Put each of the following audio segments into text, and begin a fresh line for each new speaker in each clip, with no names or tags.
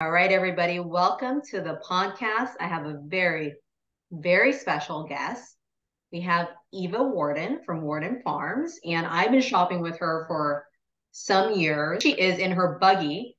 All right, everybody, welcome to the podcast. I have a very, very special guest. We have Eva Worden from Worden Farms, and I've been shopping with her for some years. She is in her buggy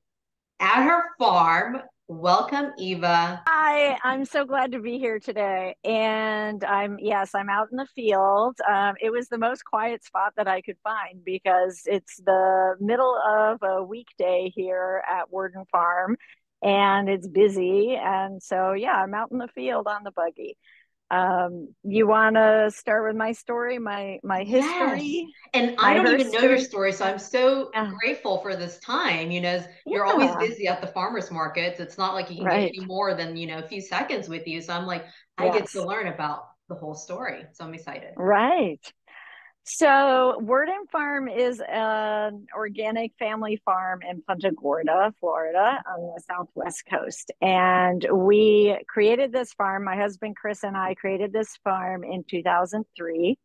at her farm. Welcome, Eva.
Hi, I'm so glad to be here today. And I'm, yes, I'm out in the field. Um, it was the most quiet spot that I could find because it's the middle of a weekday here at Worden Farm and it's busy. And so, yeah, I'm out in the field on the buggy. Um, you want to start with my story, my my history,
yes. and I don't even know your story, so I'm so yeah. grateful for this time. You know, you're always busy at the farmers markets. It's not like you can right. get any more than you know a few seconds with you. So I'm like, I yes. get to learn about the whole story. So I'm excited.
Right. So, Worden Farm is an organic family farm in Punta Gorda, Florida, on the southwest coast. And we created this farm. My husband Chris and I created this farm in 2003.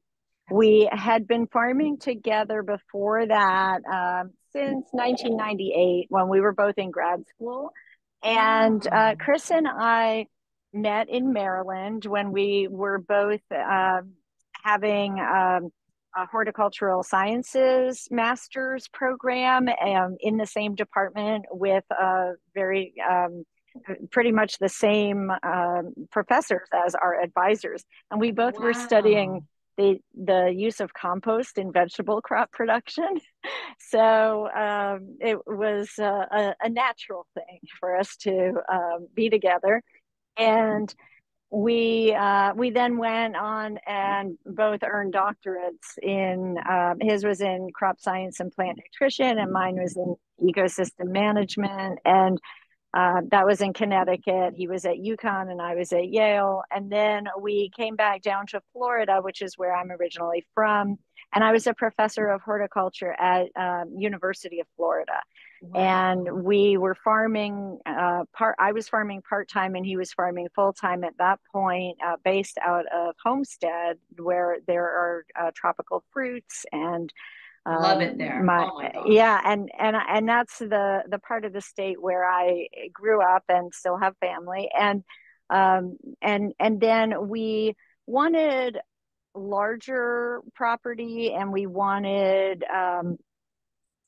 We had been farming together before that um, since 1998 when we were both in grad school. And uh, Chris and I met in Maryland when we were both uh, having. Um, a horticultural sciences master's program um, in the same department with a very um, pretty much the same um, professors as our advisors. And we both wow. were studying the the use of compost in vegetable crop production. So um, it was a, a, natural thing for us to um, be together. And we uh, we then went on and both earned doctorates in um, his was in crop science and plant nutrition and mine was in ecosystem management and uh, that was in Connecticut. He was at UConn and I was at Yale. And then we came back down to Florida, which is where I'm originally from. And I was a professor of horticulture at um, University of Florida. And we were farming uh, part. I was farming part time, and he was farming full time at that point, uh, based out of Homestead, where there are uh, tropical fruits and.
Um, Love it there. My,
oh yeah, and and and that's the the part of the state where I grew up and still have family, and um, and and then we wanted larger property and we wanted um,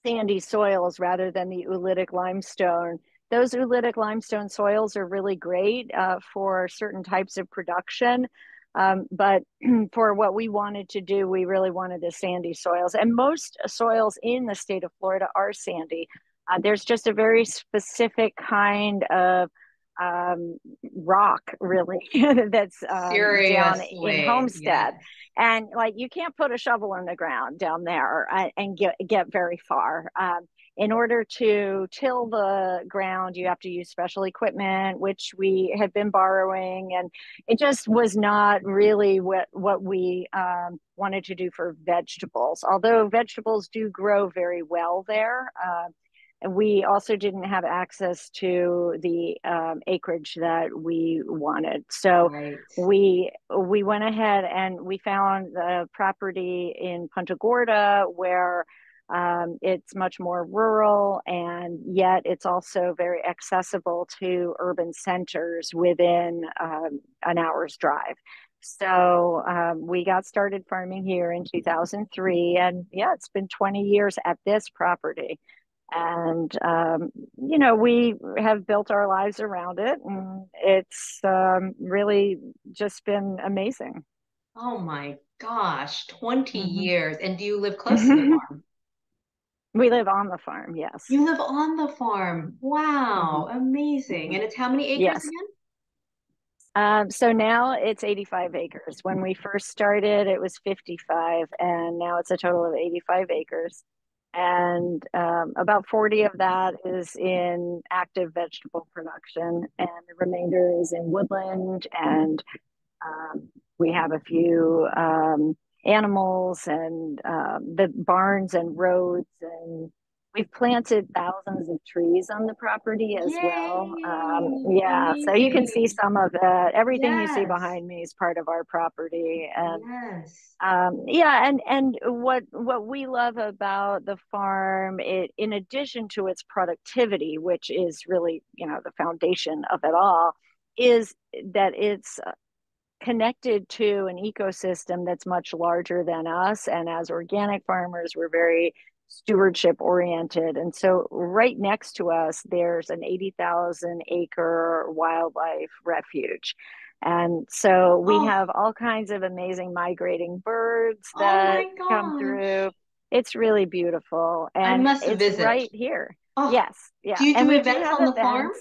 sandy soils rather than the oolitic limestone. Those oolitic limestone soils are really great uh, for certain types of production. Um, but for what we wanted to do, we really wanted the sandy soils. And most soils in the state of Florida are sandy. Uh, there's just a very specific kind of um, rock really that's um, down in Homestead. Yeah. And like you can't put a shovel in the ground down there uh, and get get very far. Um, in order to till the ground, you have to use special equipment, which we had been borrowing, and it just was not really what what we um, wanted to do for vegetables. Although vegetables do grow very well there. Uh, we also didn't have access to the um, acreage that we wanted. So right. we we went ahead and we found the property in punta gorda where um, it's much more rural and yet it's also very accessible to urban centers within um, an hour's drive. So um, we got started farming here in 2003 and yeah it's been 20 years at this property and um, you know we have built our lives around it and it's um, really just been amazing.
Oh my gosh 20 mm-hmm. years. And do you live close to the farm?
We live on the farm yes.
You live on the farm. Wow mm-hmm. amazing. And it's how many acres yes. again?
Um, so now it's 85 acres. When we first started, it was 55, and now it's a total of 85 acres and um, about 40 of that is in active vegetable production and the remainder is in woodland and um, we have a few um, animals and um, the barns and roads and We've planted thousands of trees on the property as Yay! well. Um, yeah, so you can see some of it. Everything yes. you see behind me is part of our property, and yes. um, yeah, and and what what we love about the farm, it in addition to its productivity, which is really you know the foundation of it all, is that it's connected to an ecosystem that's much larger than us. And as organic farmers, we're very stewardship oriented. And so, right next to us, there's an 80,000 acre wildlife refuge. And so, we oh. have all kinds of amazing migrating birds oh that oh come through. It's really beautiful. And I must it's visit. right here. Oh. Yes. Yeah.
Do you do and events on the events. farm?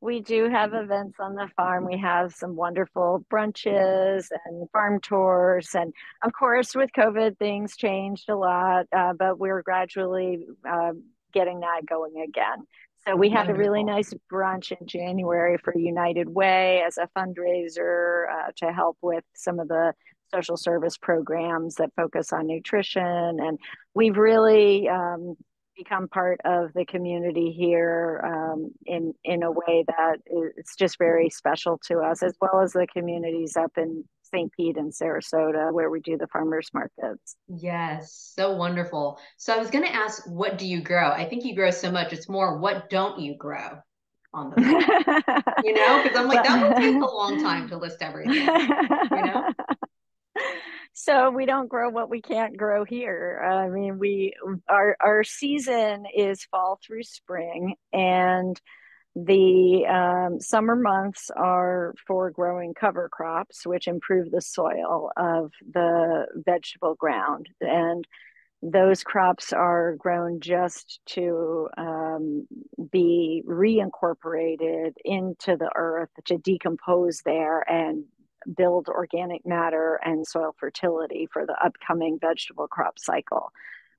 We do have events on the farm. We have some wonderful brunches and farm tours. And of course, with COVID, things changed a lot, uh, but we're gradually uh, getting that going again. So we had a really nice brunch in January for United Way as a fundraiser uh, to help with some of the social service programs that focus on nutrition. And we've really um, become part of the community here um, in in a way that it's just very special to us, as well as the communities up in St. Pete and Sarasota where we do the farmers markets.
Yes, so wonderful. So I was going to ask, what do you grow? I think you grow so much. It's more, what don't you grow? On the you know, because I'm like that would take a long time to list everything. You know,
so we don't grow what we can't grow here. I mean, we our our season is fall through spring, and the um, summer months are for growing cover crops, which improve the soil of the vegetable ground, and those crops are grown just to um, be reincorporated into the earth to decompose there and build organic matter and soil fertility for the upcoming vegetable crop cycle.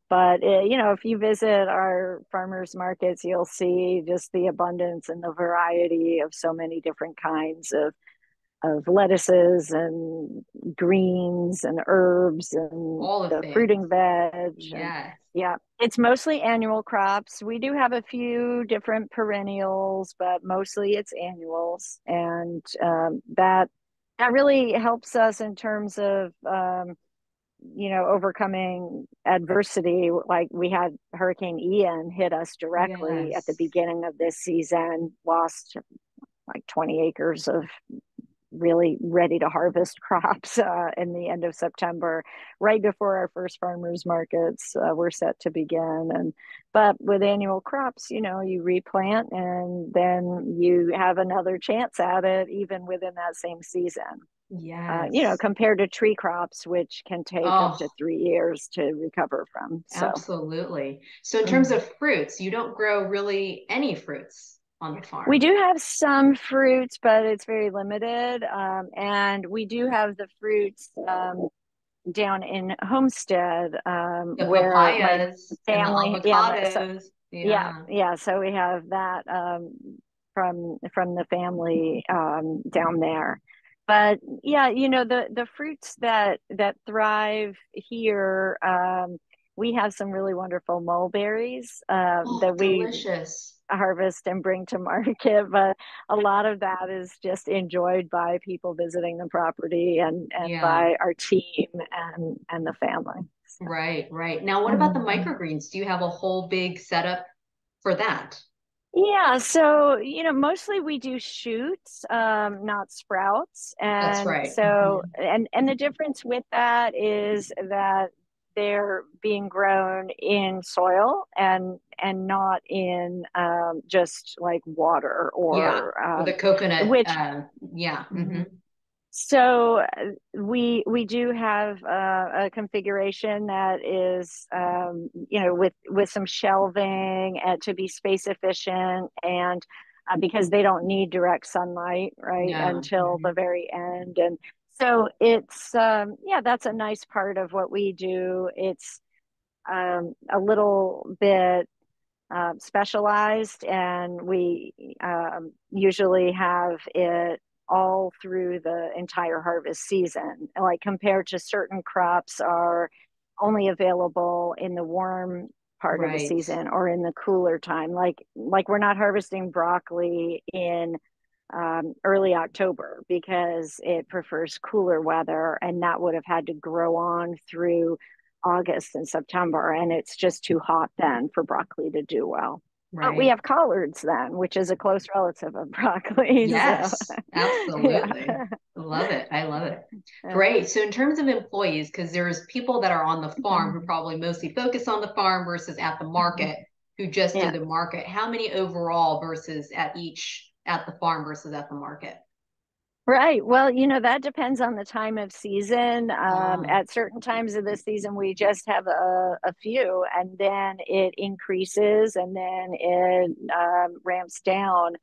But uh, you know, if you visit our farmers markets, you'll see just the abundance and the variety of so many different kinds of of lettuces and greens and herbs and
All the
things. fruiting veg.
Yeah.
Yeah. It's mostly annual crops. We do have a few different perennials, but mostly it's annuals. And um, that that really helps us in terms of um, you know overcoming adversity like we had hurricane ian hit us directly yes. at the beginning of this season lost like 20 acres of really ready to harvest crops uh, in the end of September, right before our first farmers markets uh, were set to begin. And but with annual crops, you know, you replant and then you have another chance at it, even within that same season.
Yeah, uh,
you know, compared to tree crops, which can take oh. up to three years to recover from.
So. Absolutely. So, in terms mm. of fruits, you don't grow really any fruits on the farm?
We do have some fruits, but it's very limited. Um, and we do have the fruits um, down in Homestead, um, where my family,
yeah,
so, yeah, yeah, yeah, So we have that um, from from the family um, down there. But yeah, you know the the fruits that that thrive here. Um, we have some really wonderful mulberries uh,
oh,
that we
delicious
harvest and bring to market but a lot of that is just enjoyed by people visiting the property and and yeah. by our team and and the family
so. right right now what about the mm-hmm. microgreens do you have a whole big setup for that
yeah, so you know, mostly we do shoots, um, not sprouts, and
That's right.
so mm-hmm. and and the difference with that is that they're being grown in soil and and not in um, just like water or
yeah, um, the coconut which uh, yeah mm-hmm.
so uh, we we do have uh, a configuration that is um, you know with with some shelving and to be space efficient and uh, because they don't need direct sunlight right yeah. until mm-hmm. the very end and so it's um, yeah that's a nice part of what we do it's um, a little bit uh, specialized and we um, usually have it all through the entire harvest season like compared to certain crops are only available in the warm part right. of the season or in the cooler time. Like like we're not harvesting broccoli in um, early October because it prefers cooler weather, and that would have had to grow on through August and September, and it's just too hot then for broccoli to do well. Right. But we have collards then, which is a close relative of broccoli.
Yes, so. absolutely. Yeah. love it. I love it. Great. So in terms of employees, because there's people that are on the farm mm-hmm. who probably mostly focus on the farm versus at the market who just yeah. do the market. How many overall versus at each at the farm versus at the market?
Right. Well, you know, that depends on the time of season. Um, At certain times of the season, we just have a, a few, and then it increases and then it um, ramps down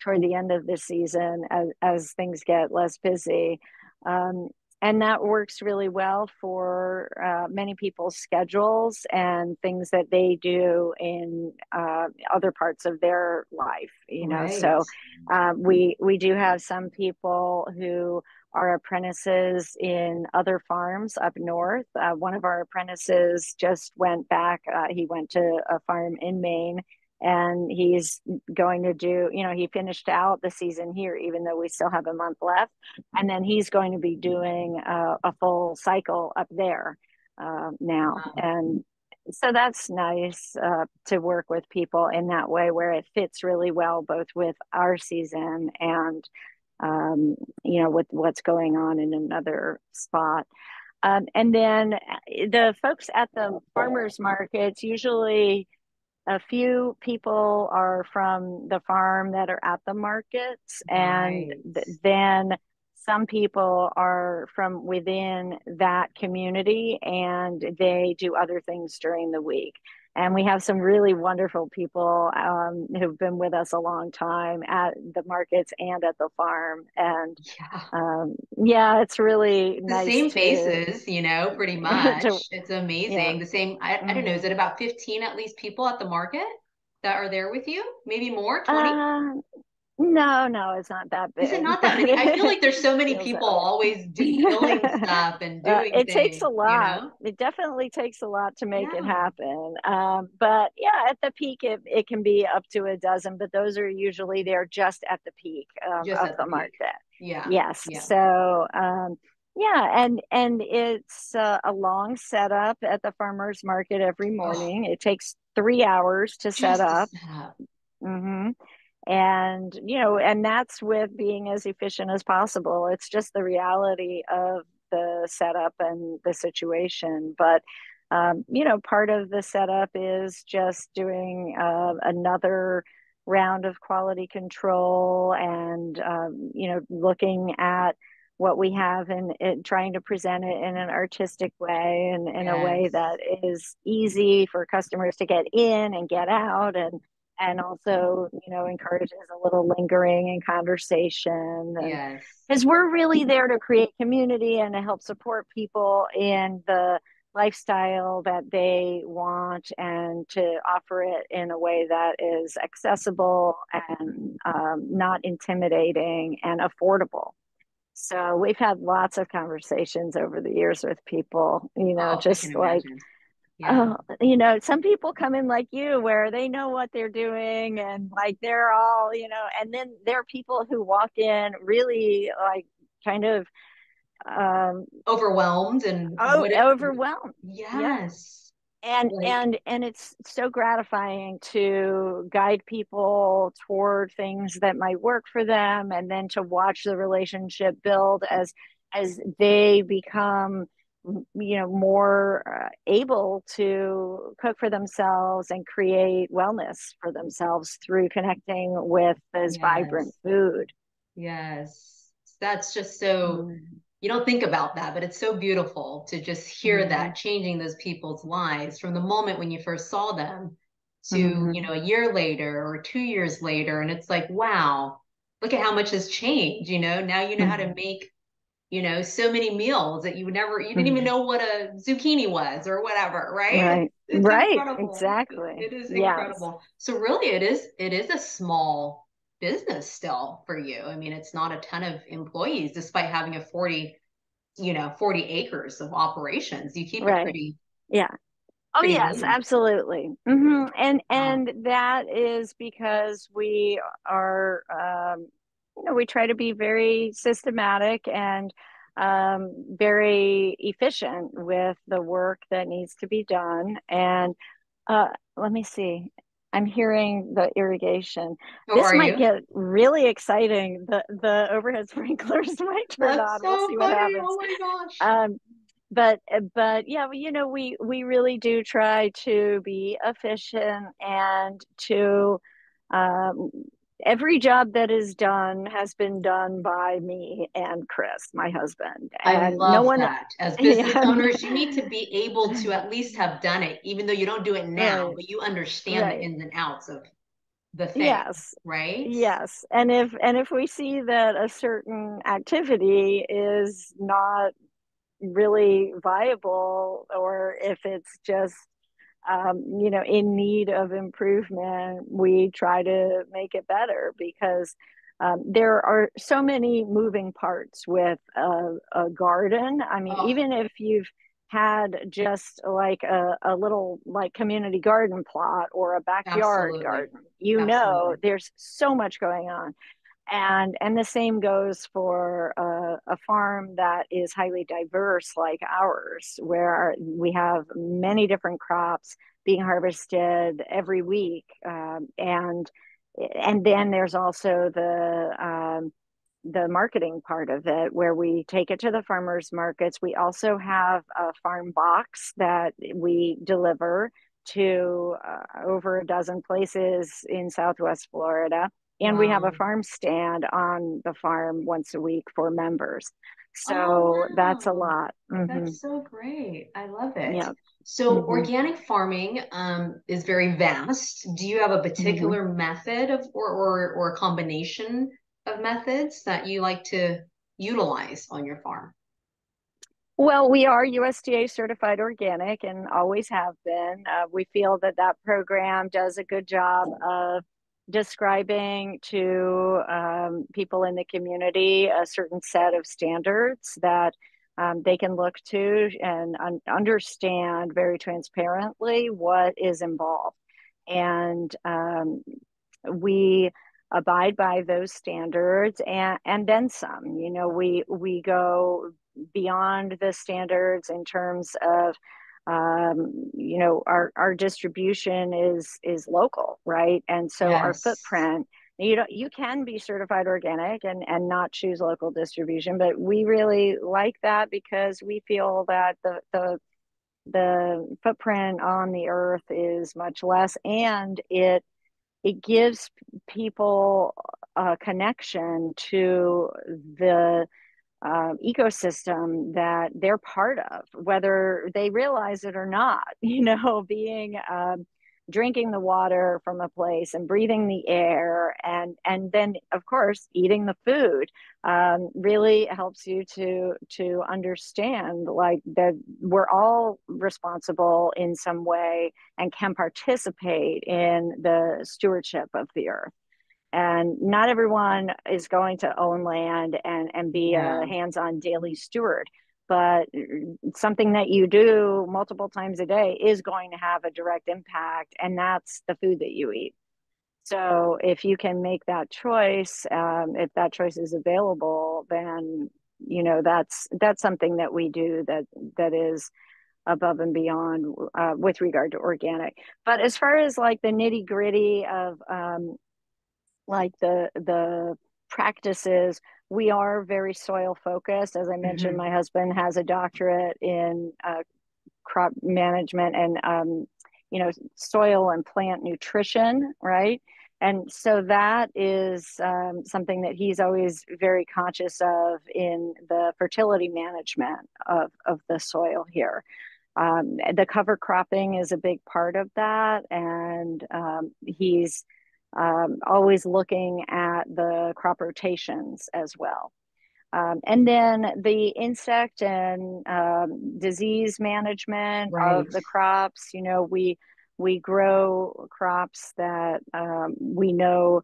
toward the end of the season as, as things get less busy. Um, and that works really well for uh, many people's schedules and things that they do in uh, other parts of their life you know? Right. so um, we we do have some people who are apprentices in other farms up north. Uh, one of our apprentices just went back uh, he went to a farm in maine and he's going to do you know he finished out the season here even though we still have a month left. And then he's going to be doing a, a full cycle up there uh, now. Wow. and so that's nice uh, to work with people in that way where it fits really well both with our season and um, you know with what's going on in another spot. Um, and then uh, the folks at the farmers markets usually a few people are from the farm that are at the markets and th- then some people are from within that community and they do other things during the week and we have some really wonderful people um, who've been with us a long time at the markets and at the farm. And yeah, um, yeah it's really
the
nice
same to, faces you know pretty much. To, it's amazing. Yeah. the same I, I, don't know is mm-hmm. it about 15 at least people at the market that are there with you? Maybe more? 20 uh,
no, no, it's not that big.
Is it not that many? I feel like there's so many people always doing stuff and doing.
it
things,
takes a lot. You know? It definitely takes a lot to make yeah. it happen. Um, but yeah, at the peak, it, it can be up to a dozen, but those are usually there just at the peak um, of the, the market.
Yeah.
Yes. Yeah. So. Um, yeah, and and it's uh, a long setup at the farmers market every morning. Oh. It takes three hours to set up. set up. Mm-hmm and you know and that's with being as efficient as possible it's just the reality of the setup and the situation but um, you know part of the setup is just doing uh, another round of quality control and um, you know looking at what we have and trying to present it in an artistic way and in yes. a way that is easy for customers to get in and get out and and also you know encourages a little lingering and conversation
yes.
because we're really there to create community and to help support people in the lifestyle that they want and to offer it in a way that is accessible and um, not intimidating and affordable. So we've had lots of conversations over the years with people you know oh, just like imagine yeah. Oh, you know, some people come in like you where they know what they're doing and like they're all, you know, and then there are people who walk in really like kind of um
overwhelmed and
oh, overwhelmed.
Yes.
And like, and and it's so gratifying to guide people toward things that might work for them and then to watch the relationship build as as they become you know more uh, able to cook for themselves and create wellness for themselves through connecting with this yes. vibrant food
yes that's just so mm. you don't think about that but it's so beautiful to just hear mm. that changing those people's lives from the moment when you first saw them to mm-hmm. you know a year later or two years later and it's like wow look at how much has changed you know now you know mm-hmm. how to mm-hmm. make you know, so many meals that you would never, you didn't even mm-hmm. know what a zucchini was or whatever, right?
Right. It's right. Incredible. Exactly.
It is incredible. Yes. So really it is, it is a small business still for you. I mean, it's not a ton of employees despite having a 40, you know, 40 acres of operations. You keep right. it pretty.
Yeah. Oh yes, absolutely. Mm-hmm. And and wow. that is because we are, um, you know, we try to be very systematic and um, very efficient with the work that needs to be done. And uh, let me see. I'm hearing the irrigation. Oh, this might you? get really exciting. The the overhead sprinklers might turn That's on. So we'll see funny. what happens. Oh my gosh. Um, but but yeah, you know, we we really do try to be efficient and to um, every job that is done has been done by me and Chris, my husband.
And I love no one, that. As business owners, you need to be able to at least have done it, even though you don't do it now, right. but you understand right. the ins and outs of the thing. Yes. Right.
Yes. And if and if we see that a certain activity is not really viable or if it's just um, you know, in need of improvement, we try to make it better because um, there are so many moving parts with a, a garden. I mean, oh. even if you've had just like a, a little like community garden plot or a backyard Absolutely. garden, you Absolutely. know, there's so much going on and and the same goes for a, a, farm that is highly diverse like ours where we have many different crops being harvested every week um, and and then there's also the um, the marketing part of it where we take it to the farmers markets. We also have a farm box that we deliver to uh, over a dozen places in southwest florida and wow. we have a farm stand on the farm once a week for members so oh, wow. that's a lot
mm-hmm. that's so great i love it yeah so mm-hmm. organic farming um, is very vast do you have a mm-hmm. particular mm-hmm. method of or, or or a combination of methods that you like to utilize on your farm
well, we are USDA certified organic and always have been. Uh, we feel that that program does a good job of describing to um, people in the community a certain set of standards that um, they can look to and un- understand very transparently what is involved. And um, we abide by those standards and, and then some. You know, we, we go beyond the standards in terms of um, you know our our distribution is is local right and so yes. our footprint you know you can be certified organic and and not choose local distribution but we really like that because we feel that the the the footprint on the earth is much less and it it gives people a connection to the uh, ecosystem that they're part of, whether they realize it or not. You know, being um, drinking the water from a place and breathing the air, and and then of course eating the food um, really helps you to to understand like that we're all responsible in some way and can participate in the stewardship of the earth and not everyone is going to own land and and be yeah. a hands-on daily steward but something that you do multiple times a day is going to have a direct impact and that's the food that you eat so if you can make that choice um, if that choice is available then you know that's that's something that we do that that is above and beyond uh, with regard to organic but as far as like the nitty gritty of um, like the the practices we are very soil focused as i mentioned mm-hmm. my husband has a doctorate in uh, crop management and um, you know soil and plant nutrition right? And so that is um, something that he's always very conscious of in the fertility management of, of the soil here. Um, the cover cropping is a big part of that and um, he's um, always looking at the crop rotations as well. Um, and then the insect and um, disease management right. of the crops. You know, we we grow crops that um, we know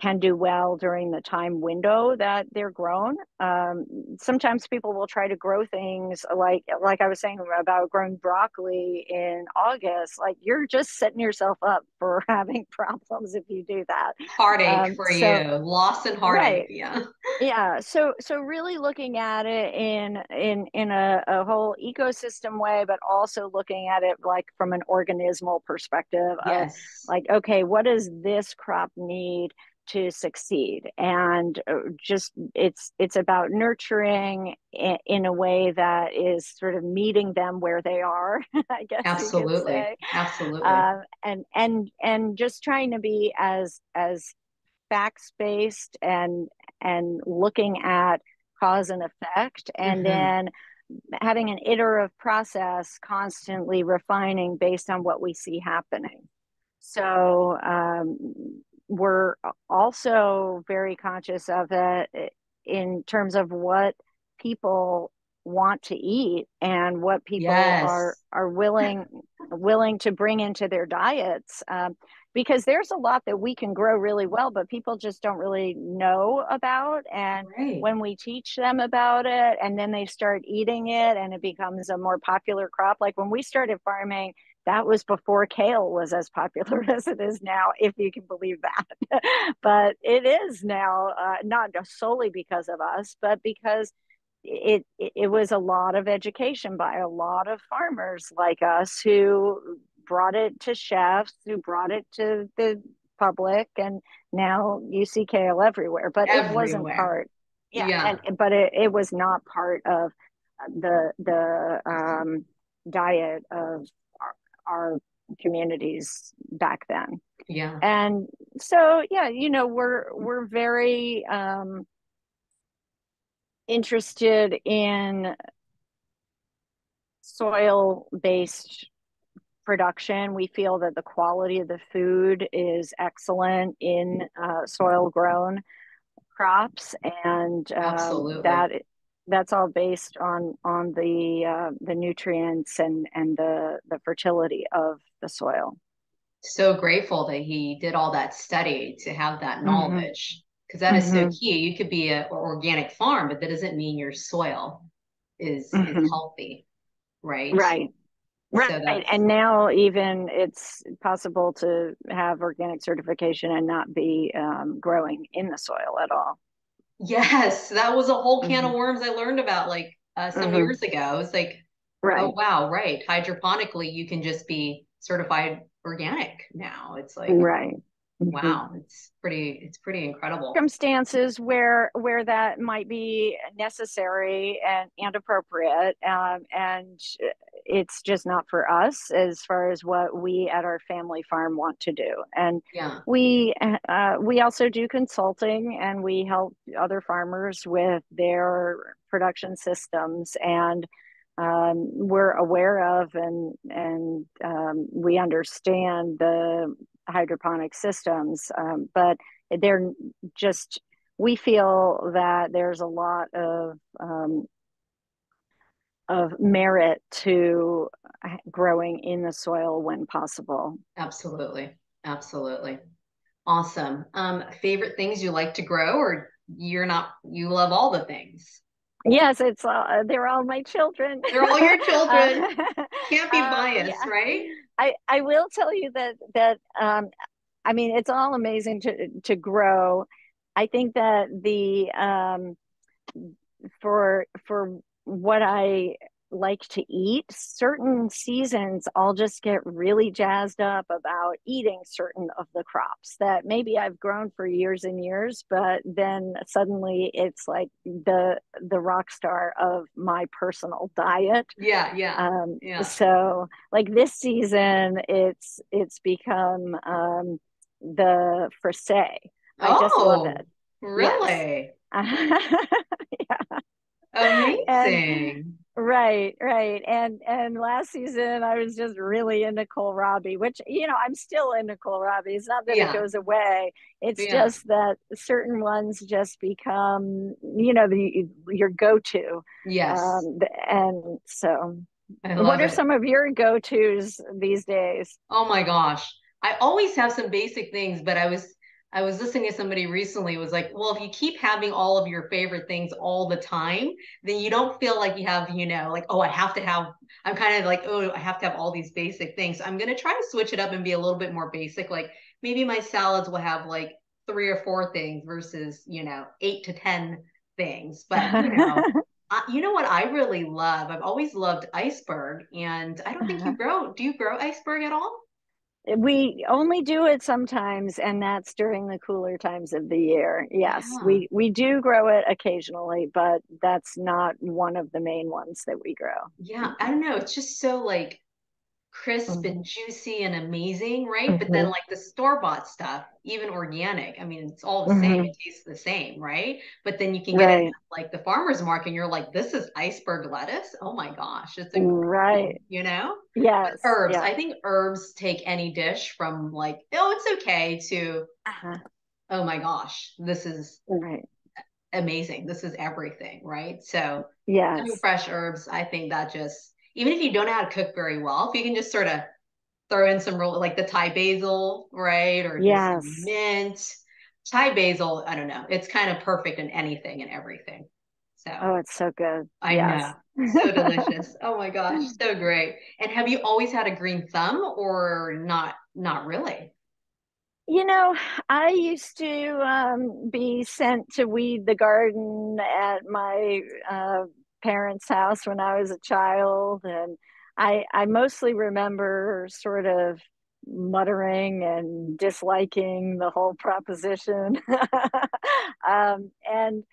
can do well during the time window that they're grown. Um, sometimes people will try to grow things like like I was saying about growing broccoli in August. Like you're just setting yourself up for having problems if you do that.
Heartache um, for so, you, loss and heartache. Right. Yeah.
yeah. So so really looking at it in in in a, a whole ecosystem way, but also looking at it like from an organismal perspective. Yes. Of, like okay, what does this crop need? To succeed. And uh, just it's it's about nurturing in, a way that is sort of meeting them where they are i guess
absolutely. absolutely. Uh,
and and and just trying to be as as facts based and and looking at cause and effect and mm-hmm. then having an iterative process constantly refining based on what we see happening. So um, we're also very conscious of it in terms of what people want to eat and what people yes. are are willing willing to bring into their diets um, because there's a lot that we can grow really well but people just don't really know about and right. when we teach them about it and then they start eating it and it becomes a more popular crop like when we started farming that was before kale was as popular as it is now, if you can believe that. but it is now, uh, not solely because of us, but because it, it, it was a lot of education by a lot of farmers like us who brought it to chefs, who brought it to the public, and now you see kale everywhere. But everywhere. it wasn't part. Yeah, yeah. And, but it, it was not part of the the um, diet of our communities back then.
Yeah.
And so yeah, you know, we're we're very um interested in soil based production. We feel that the quality of the food is excellent in uh, soil grown crops, and um, that that's all based on on the uh, the nutrients and and the the fertility of the soil
so grateful that he did all that study to have that mm-hmm. knowledge because mm-hmm. that is mm-hmm. so key you could be an organic farm but that doesn't mean your soil is mm-hmm. is healthy right
right Right. So and now even it's possible to have organic certification and not be um, growing in the soil at all.
Yes, that was a whole can mm-hmm. of worms I learned about like uh, some mm-hmm. years ago. It's like, oh, right. oh wow, right. Hydroponically, you can just be certified organic now. It's like,
right.
Mm-hmm. Wow, it's pretty. It's pretty incredible.
Circumstances where where that might be necessary and and appropriate, um, and it's just not for us as far as what we at our family farm want to do. And yeah. we uh, we also do consulting, and we help other farmers with their production systems and. Um, we're aware of and and um, we understand the hydroponic systems, um, but they're just we feel that there's a lot of um, of merit to growing in the soil when possible.
Absolutely, absolutely, awesome. Um, favorite things you like to grow, or you're not you love all the things?
Yes, it's uh, they're all my children.
They're all your children. uh, Can't be um, biased, yeah. right?
I I will tell you that that um, I mean it's all amazing to to grow. I think that the um, for for what I like to eat. Certain seasons, I'll just get really jazzed up about eating certain of the crops that maybe I've grown for years and years, but then suddenly it's like the the rock star of my personal diet.
Yeah, yeah. Um,
yeah. So, like this season, it's it's become um, the frisee. I oh, just love it.
Really? Yes. yeah. Amazing.
And, right, right. And and last season I was just really into kohlrabi, which you know, I'm still into kohlrabi. It's not that yeah. it goes away. It's yeah. just that certain ones just become, you know, the your go-to.
Yes. Um,
and so what are it. some of your go-tos these days?
Oh my gosh. I always have some basic things, but I was I was listening to somebody recently was like, well, if you keep having all of your favorite things all the time, then you don't feel like you have, you know, like, oh, I have to have, I'm kind of like, oh, I have to have all these basic things. I'm going to try to switch it up and be a little bit more basic. Like maybe my salads will have like three or four things versus, you know, eight to 10 things. But, you know, uh, you know what I really love? I've always loved iceberg. And I don't think you uh-huh. grow, do you grow iceberg at all?
We only do it sometimes and that's during the cooler times of the year yes yeah. we we do grow it occasionally but that's not one of the main ones that we grow
yeah i don't know it's just so like crisp mm-hmm. and juicy and amazing, right? Mm-hmm. But then mm-hmm. like the store bought stuff, even organic, I mean, it's all the mm-hmm. same. It tastes the same, right? But then you can get right. it like the farmer's market, and you're like, this is iceberg lettuce. Oh my gosh, it's incredible, right. You know?
Yes.
But herbs. I think herbs take any dish from like, oh, it's okay to, uh-huh. oh my gosh, this is right amazing. This is everything, right? So
yeah,
fresh herbs. I think that just even if you don't know how to cook very well, if you can just sort of throw in some real like the Thai basil, right? Or
yes.
mint. Thai basil, I don't know. It's kind of perfect in anything and everything. So
Oh, it's so good.
I yes. know. So delicious. oh my gosh, so great. And have you always had a green thumb or not not really?
You know, I used to um, be sent to weed the garden at my uh, parents' house when I was a child, and I I mostly remember sort of muttering and disliking the whole proposition, um, and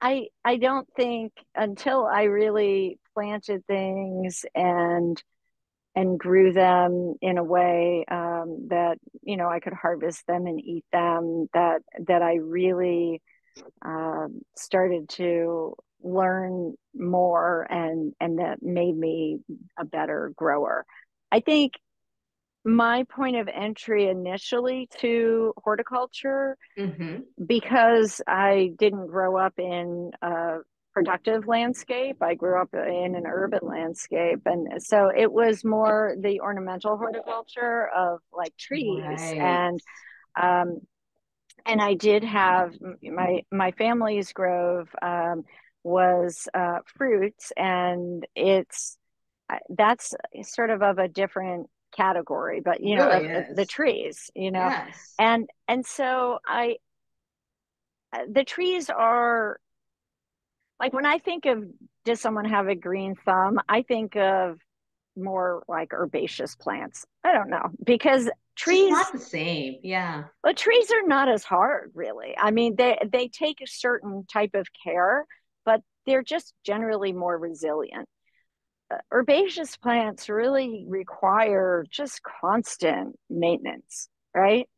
I I don't think until I really planted things and and grew them in a way um, that you know I could harvest them and eat them that that I really um, started to learn more and and that made me a better grower i think my point of entry initially to horticulture mm-hmm. because i didn't grow up in a productive landscape i grew up in an urban landscape and so it was more the ornamental horticulture of like trees right. and um, and I did have my my family's grove um, was uh, fruits, and it's uh, that's sort of of a different category, but you know, really the trees, you know, yes. and and so I, uh, the trees are like when I think of does someone have a green thumb, I think of more like herbaceous plants. I don't know because trees
it's not the same. Yeah.
But trees are not as hard really. I mean they they take a certain type of care but they're just generally more resilient. Uh, herbaceous plants really require just constant maintenance, right?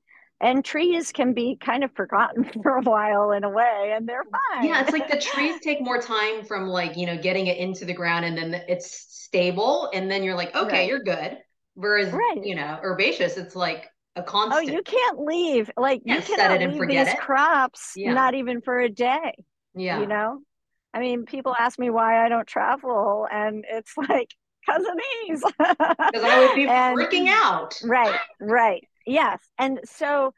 And trees can be kind of forgotten for a while in a way, and they're fine.
Yeah, it's like the trees take more time from like, you know, getting it into the ground and then it's stable. And then you're like, okay, right. you're good. Whereas, right. you know, herbaceous, it's like a constant.
Oh, you can't leave. Like, you, you cannot leave these it. crops, yeah. not even for a day. Yeah. You know? I mean, people ask me why I don't travel, and it's like because of these.
Because I would be and, freaking out.
Right, right. Yes. And so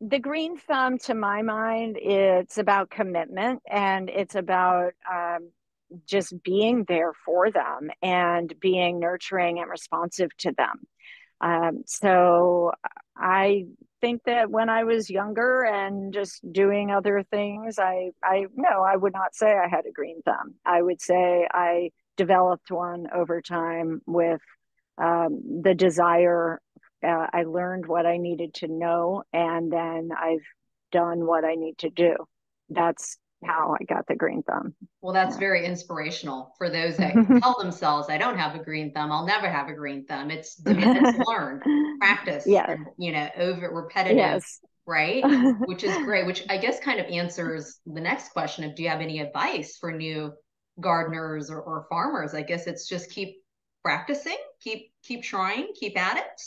the green thumb, to my mind, it's about commitment and it's about um, just being there for them and being nurturing and responsive to them. Um, so I think that when I was younger and just doing other things, I I no, I would not say I had a green thumb. I would say I developed one over time with um, the desire. Uh, I learned what I needed to know, and then I've done what I need to do. That's how I got the green thumb.
Well, that's yeah. very inspirational for those that tell themselves, I don't have a green thumb. I'll never have a green thumb. It's, it's learned, practice,
yeah.
You know, over repetitive, yes. right? which is great, which I guess kind of answers the next question of do you have any advice for new gardeners or, or farmers? I guess it's just keep practicing, keep, keep trying, keep at it.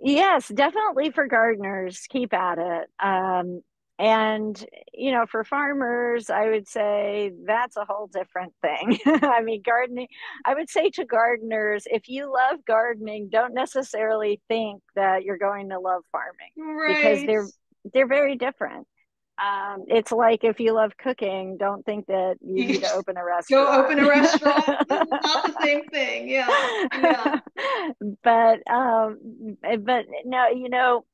Yes, definitely for gardeners, keep at it. Um, and you know for farmers i would say that's a whole different thing. I mean gardening i would say to gardeners if you love gardening don't necessarily think that you're going to love farming
right.
because they're they're very different. Um, it's like if you love cooking don't think that you need to open a restaurant.
go open a restaurant. Not the same thing. Yeah, yeah.
but um but no you know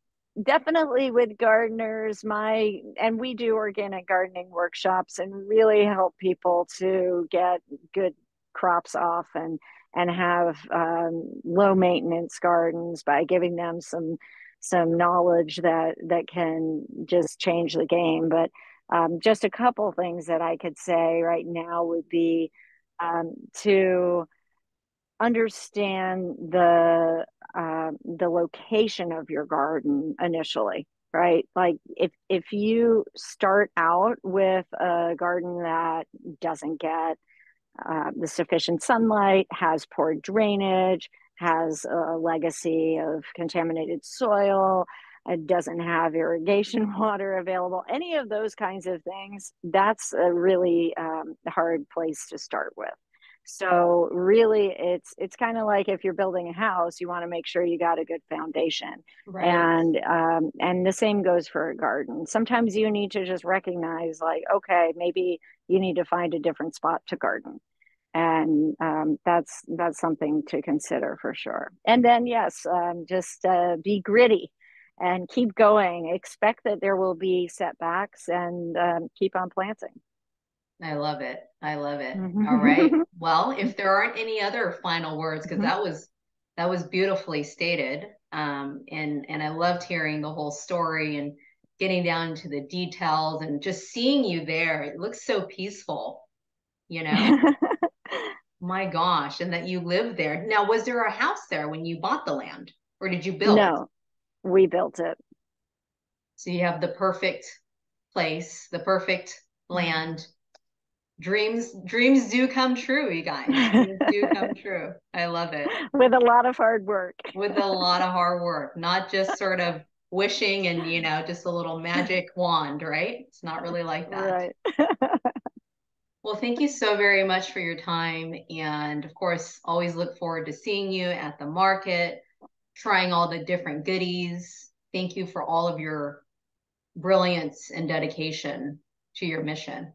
definitely with gardeners my and we do organic gardening workshops and really help people to get good crops off and and have um, low maintenance gardens by giving them some some knowledge that that can just change the game. But um, just a couple things that i could say right now would be um, to understand the uh, the location of your garden initially right? Like if if you start out with a garden that doesn't get uh, the sufficient sunlight has poor drainage has a legacy of contaminated soil it doesn't have irrigation water available any of those kinds of things that's a really um, hard place to start with so really it's it's kind of like if you're building a house you want to make sure you got a good foundation. Right. and um, and the same goes for a garden. Sometimes you need to just recognize like okay maybe you need to find a different spot to garden. And um, that's that's something to consider for sure. And then yes um, just uh, be gritty and keep going. Expect that there will be setbacks and um, keep on planting
I love it. I love it. Mm-hmm. All right. Well, if there aren't any other final words, because mm-hmm. that was that was beautifully stated. Um, and and I loved hearing the whole story and getting down to the details and just seeing you there. It looks so peaceful, you know. My gosh, and that you live there. Now, was there a house there when you bought the land, or did you build?
No, we built it.
So you have the perfect place, the perfect mm-hmm. land dreams dreams do come true you guys. Dreams do come true. I love it.
With a lot of hard work.
With a lot of hard work not just sort of wishing and you know just a little magic wand right? It's not really like that.
Right.
Well thank you so very much for your time and of course always look forward to seeing you at the market trying all the different goodies. Thank you for all of your brilliance and dedication to your mission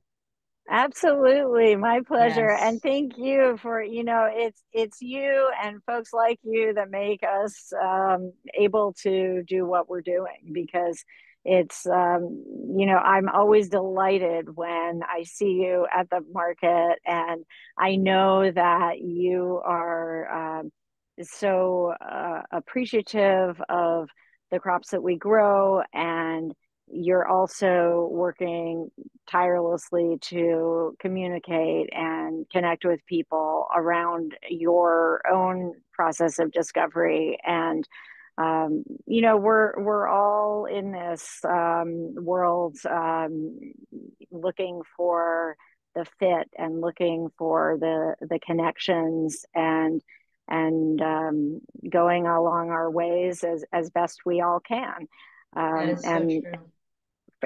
Absolutely, my pleasure. Yes. And thank you for, you know, it's it's you and folks like you that make us um, able to do what we're doing because it's um, you know i'm always delighted when i see you at the market and i know that you are um, so uh, appreciative of the crops that we grow and you're also working tirelessly to communicate and connect with people around your own process of discovery. And um, you know we're we're all in this um, world um, looking for the fit and looking for the the connections and and um, going along our ways as as best we all can.
Um, and so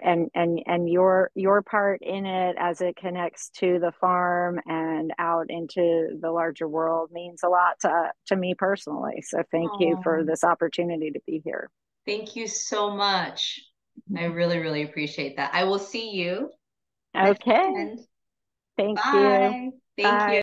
and and and your your part in it as it connects to the farm and out into the larger world means a lot to to me personally. So thank Aww. you for this opportunity to be here.
Thank you so much. I really really appreciate that. I will see you
okay. thank
Bye.
you
thank
Bye.
you